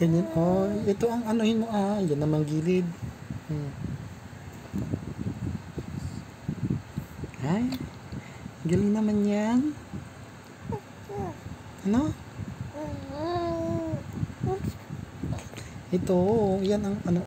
Ganyan. Oh, ito ang anuhin mo ah. Yan naman gilid. Hmm. Ay, galing naman yan. Ano? Ito, yan ang ano.